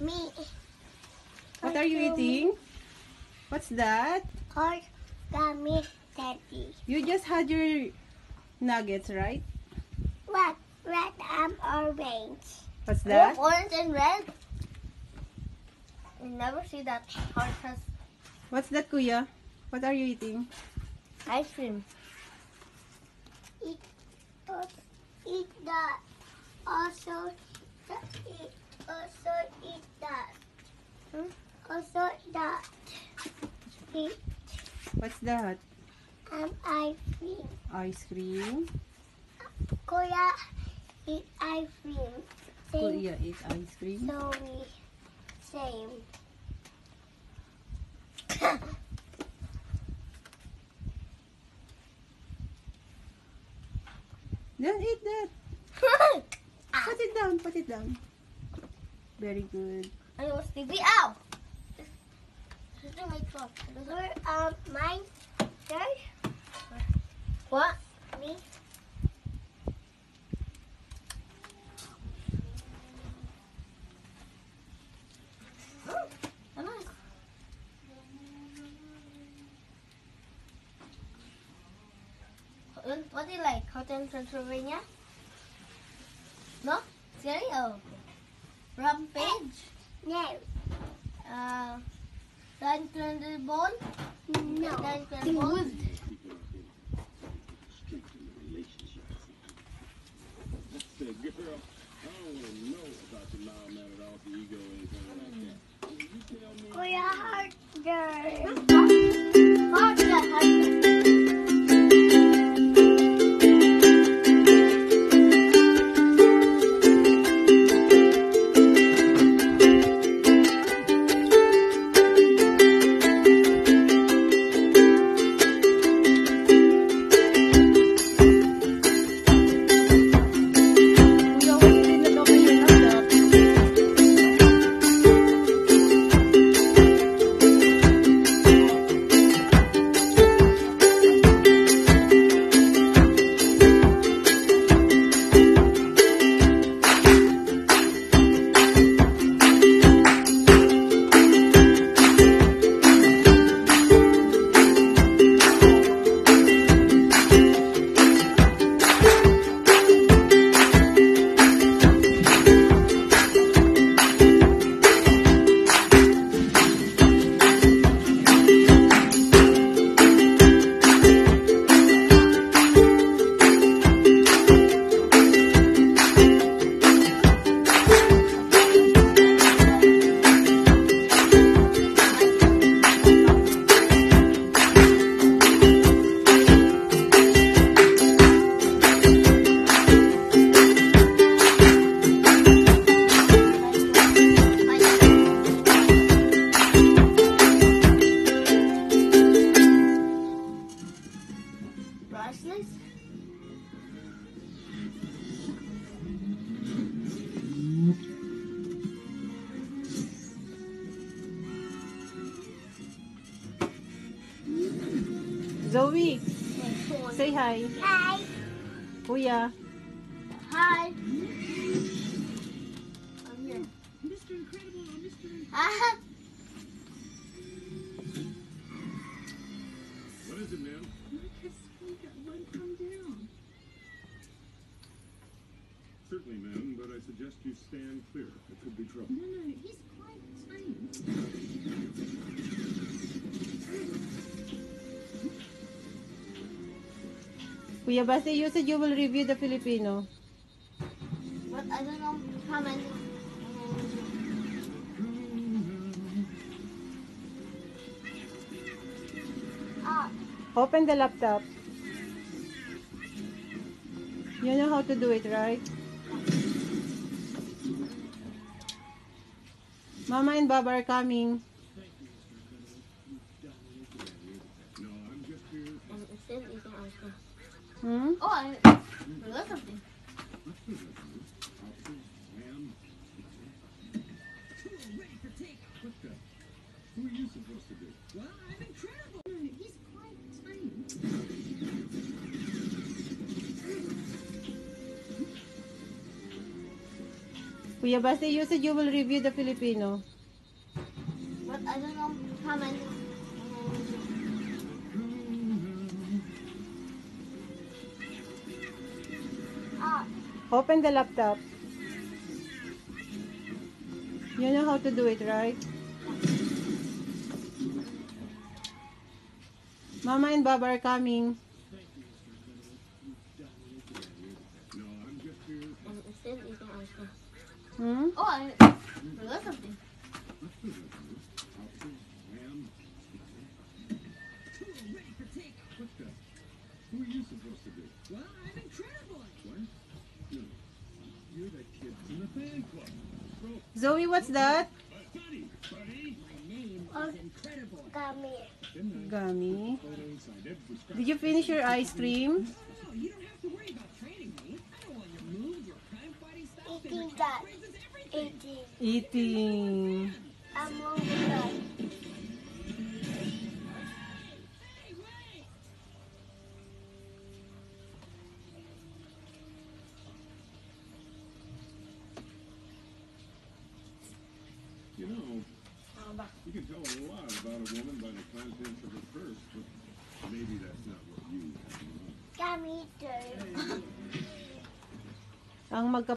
Me. What are you eating? What's that? Origami daddy. You just had your nuggets, right? What? Red and orange. What's that? Orange and red. You never see that hard What's that, Kuya? What are you eating? ice cream. Eat, eat that. Also, eat, also eat that. Hmm? Also that. Eat What's that? um, ice cream. Ice cream. Kuya, eat ice cream. Same. Kuya eats ice cream. So we same. Then eat that. Put it down. Put it down. Very good. And was TV. Ow! This is my truck. Where, um, mine, yours, What? me. What what do you like? Hotel Transylvania? No? Scary? Rampage? No, Uh, Tender Bone? no. Giant Tender Zoe, say hi. Hi. Kuya. Hi. I'm here. Ah, What is it, ma'am? Certainly, ma'am, but I suggest you stand clear. There could be trouble. Kuya Basti, you said you will review the Filipino. but I don't know how many. Ah, Open the laptop. You know how to do it, right? Mama and Baba are coming. Hmm? Oh, I forgot something. Officer, ma'am. What the? Who are you supposed to be? Well, I'm incredible. He's quite tiny. Kuya Basti, you said you will review the Filipino. But I don't know how many. Open the laptop. You know how to do it, right? Mama and Baba are coming. I'm still eating ice cream. Hmm? Oh, I forgot something. Who are you supposed to be? Zoe, what's that? buddy, buddy. My name Oh. is incredible. Come here. Didn't Gummy. I? Photo inside every scrap. Did you finish your ice cream? Oh, you don't have to worry You know, hmm. you can tell a lot about a woman by the contents of her purse, but maybe that's not what you have in mind. Come here. Ang magka